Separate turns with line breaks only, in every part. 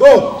Gol!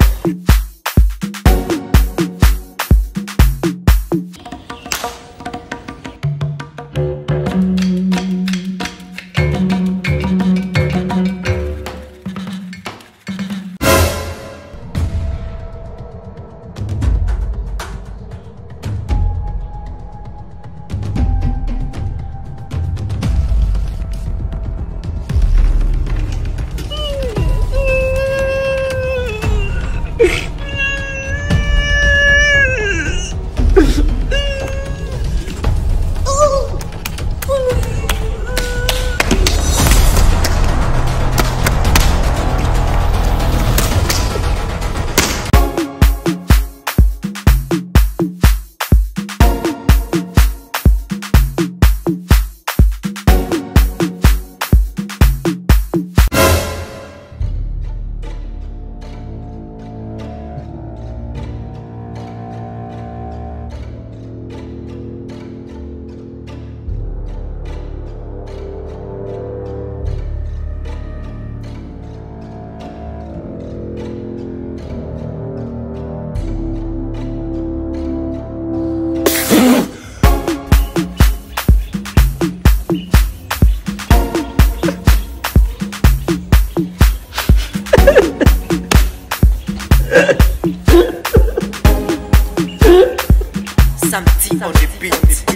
Something on the beat.